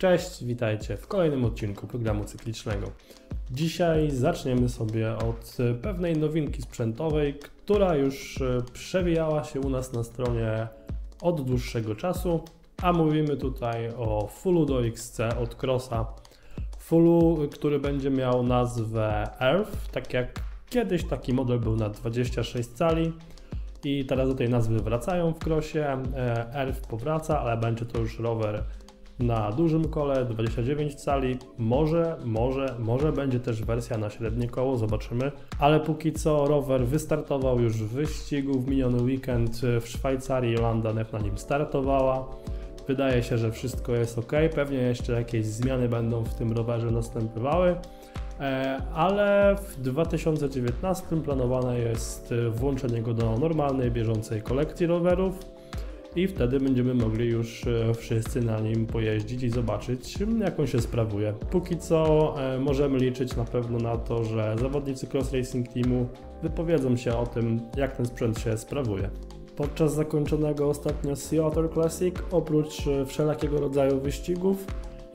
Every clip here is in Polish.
Cześć, witajcie w kolejnym odcinku programu cyklicznego. Dzisiaj zaczniemy sobie od pewnej nowinki sprzętowej, która już e, przewijała się u nas na stronie od dłuższego czasu, a mówimy tutaj o Fullu do XC od Crossa. Fullu, który będzie miał nazwę Earth, tak jak kiedyś taki model był na 26 cali i teraz do tej nazwy wracają w Crossie. E, Earth powraca, ale będzie to już rower na dużym kole 29 cali. Może, może, może będzie też wersja na średnie koło, zobaczymy. Ale póki co rower wystartował już w wyścigu w miniony weekend w Szwajcarii. Jolanda Neff na nim startowała. Wydaje się, że wszystko jest ok. Pewnie jeszcze jakieś zmiany będą w tym rowerze następowały. E, ale w 2019 planowane jest włączenie go do normalnej, bieżącej kolekcji rowerów i wtedy będziemy mogli już e, wszyscy na nim pojeździć i zobaczyć, jak on się sprawuje. Póki co e, możemy liczyć na pewno na to, że zawodnicy Cross Racing Teamu wypowiedzą się o tym, jak ten sprzęt się sprawuje. Podczas zakończonego ostatnio Seattle Classic, oprócz e, wszelakiego rodzaju wyścigów,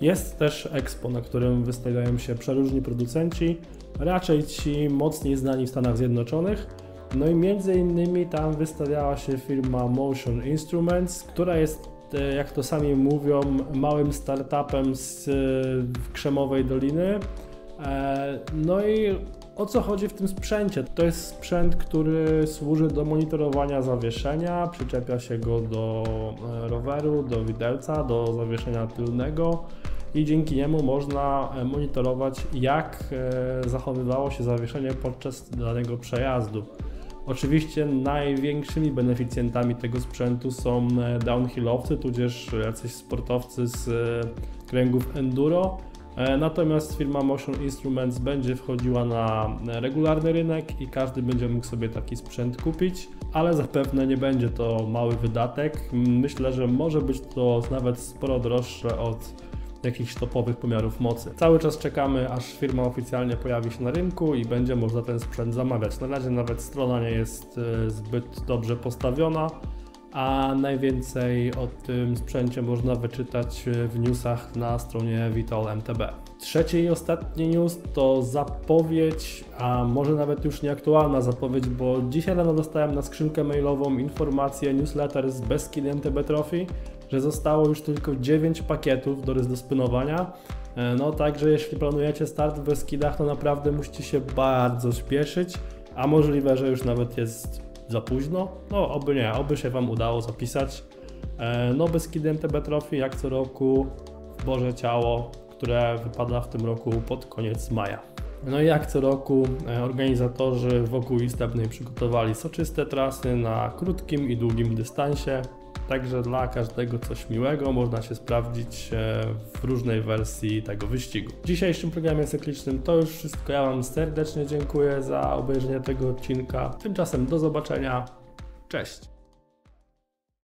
jest też Expo, na którym wystawiają się przeróżni producenci, raczej ci mocniej znani w Stanach Zjednoczonych, no i między innymi tam wystawiała się firma Motion Instruments, która jest, e, jak to sami mówią, małym startupem z e, Krzemowej Doliny. E, no i o co chodzi w tym sprzęcie? To jest sprzęt, który służy do monitorowania zawieszenia, przyczepia się go do roweru, do widelca, do zawieszenia tylnego i dzięki niemu można monitorować, jak zachowywało się zawieszenie podczas danego przejazdu. Oczywiście największymi beneficjentami tego sprzętu są e, downhillowcy, tudzież jacyś sportowcy z e, kręgów enduro. E, natomiast firma Motion Instruments będzie wchodziła na regularny rynek i każdy będzie mógł sobie taki sprzęt kupić, ale zapewne nie będzie to mały wydatek. Myślę, że może być to nawet sporo droższe od jakichś topowych pomiarów mocy. Cały czas czekamy, aż firma oficjalnie pojawi się na rynku i będzie można ten sprzęt zamawiać. Na razie nawet strona nie jest e, zbyt dobrze postawiona, a najwięcej o tym sprzęcie można wyczytać w newsach na stronie Vital MTB. Trzeci i ostatni news to zapowiedź, a może nawet już nieaktualna zapowiedź, bo dzisiaj rano dostałem na skrzynkę mailową informację newsletter z Beskid MTB Trophy, że zostało już tylko 9 pakietów do rozdospynowania. E, no także jeśli planujecie start w Beskidach, to naprawdę musicie się bardzo spieszyć, a możliwe, że już nawet jest za późno. No oby nie, oby się Wam udało zapisać. E, no Beskidy MTB Trophy jak co roku w Boże Ciało, które wypada w tym roku pod koniec maja. No i jak co roku e, organizatorzy wokół Istebnej przygotowali soczyste trasy na krótkim i długim dystansie. Także dla każdego coś miłego można się sprawdzić e, w różnej wersji tego wyścigu. W dzisiejszym programie cyklicznym to już wszystko. Ja Wam serdecznie dziękuję za obejrzenie tego odcinka. Tymczasem do zobaczenia. Cześć!